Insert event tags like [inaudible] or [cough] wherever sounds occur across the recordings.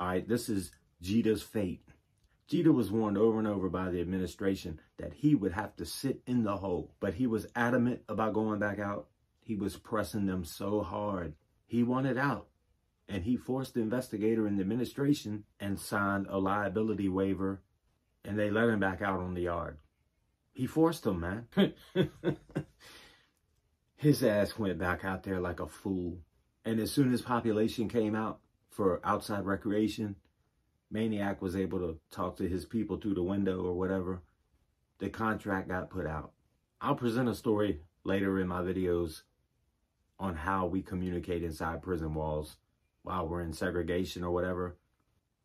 All right, this is Gitta's fate. Gitta was warned over and over by the administration that he would have to sit in the hole, but he was adamant about going back out. He was pressing them so hard. He wanted out, and he forced the investigator in the administration and signed a liability waiver, and they let him back out on the yard. He forced them, man. [laughs] His ass went back out there like a fool. And as soon as population came out for outside recreation, Maniac was able to talk to his people through the window or whatever. The contract got put out. I'll present a story later in my videos on how we communicate inside prison walls while we're in segregation or whatever.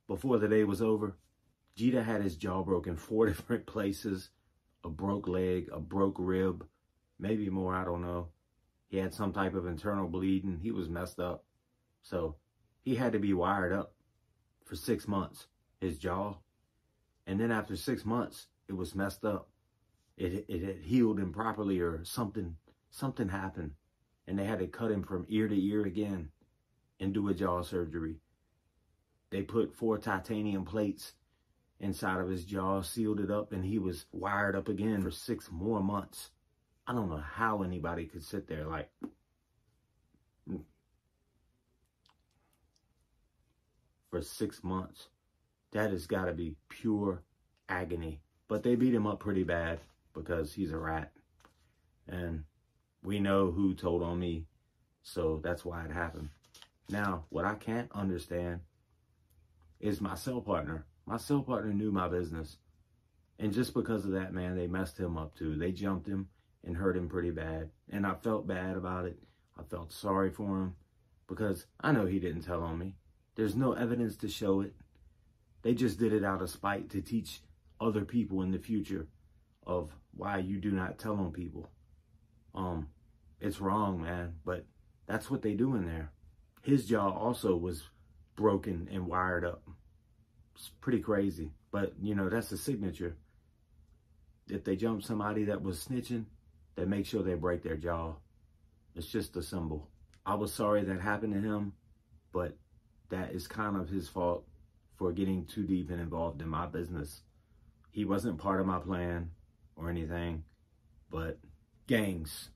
Before the day was over, Gitta had his jaw broken [laughs] four different places, a broke leg, a broke rib, maybe more, I don't know. He had some type of internal bleeding. He was messed up. So he had to be wired up for six months, his jaw. And then after six months, it was messed up. It, it had healed improperly or something, something happened. And they had to cut him from ear to ear again and do a jaw surgery. They put four titanium plates inside of his jaw, sealed it up, and he was wired up again for six more months. I don't know how anybody could sit there like for six months. That has got to be pure agony. But they beat him up pretty bad because he's a rat. And we know who told on me. So that's why it happened. Now, what I can't understand is my cell partner. My cell partner knew my business. And just because of that, man, they messed him up too. They jumped him and hurt him pretty bad. And I felt bad about it. I felt sorry for him because I know he didn't tell on me. There's no evidence to show it. They just did it out of spite to teach other people in the future of why you do not tell on people. Um, it's wrong, man, but that's what they do in there. His jaw also was broken and wired up. It's pretty crazy, but you know, that's the signature. If they jump somebody that was snitching, they make sure they break their jaw. It's just a symbol. I was sorry that happened to him, but that is kind of his fault for getting too deep and involved in my business. He wasn't part of my plan or anything, but gangs.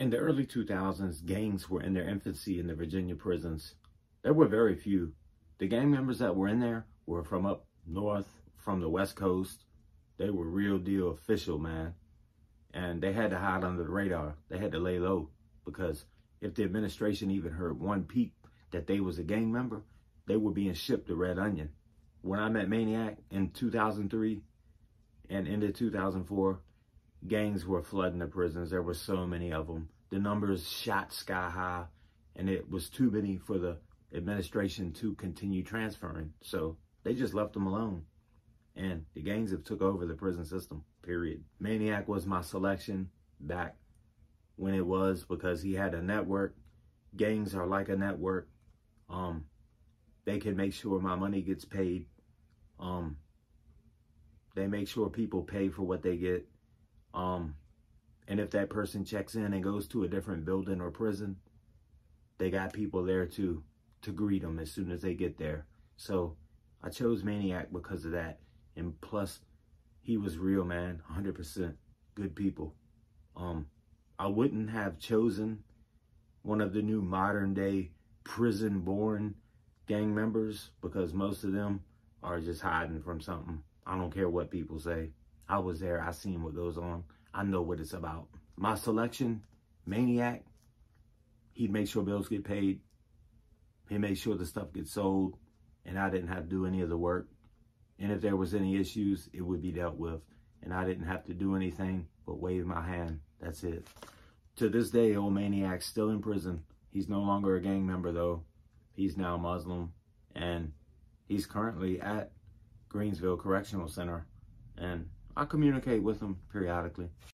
In the early 2000s, gangs were in their infancy in the Virginia prisons. There were very few. The gang members that were in there were from up north, from the West Coast. They were real deal official, man. And they had to hide under the radar. They had to lay low because if the administration even heard one peep that they was a gang member, they were being shipped to Red Onion. When I met Maniac in 2003 and into 2004, gangs were flooding the prisons. There were so many of them. The numbers shot sky high, and it was too many for the administration to continue transferring. So they just left them alone. And the gangs have took over the prison system, period. Maniac was my selection back when it was because he had a network. Gangs are like a network. Um, they can make sure my money gets paid. Um, they make sure people pay for what they get. Um, and if that person checks in and goes to a different building or prison, they got people there to to greet them as soon as they get there. So I chose Maniac because of that. And plus, he was real, man. 100% good people. Um, I wouldn't have chosen one of the new modern day prison born gang members because most of them are just hiding from something. I don't care what people say. I was there. I seen what goes on. I know what it's about. My selection, Maniac, he'd make sure bills get paid. He made sure the stuff gets sold and I didn't have to do any of the work. And if there was any issues, it would be dealt with. And I didn't have to do anything but wave my hand. That's it. To this day, old Maniac's still in prison. He's no longer a gang member, though. He's now Muslim, and he's currently at Greensville Correctional Center, and I communicate with him periodically.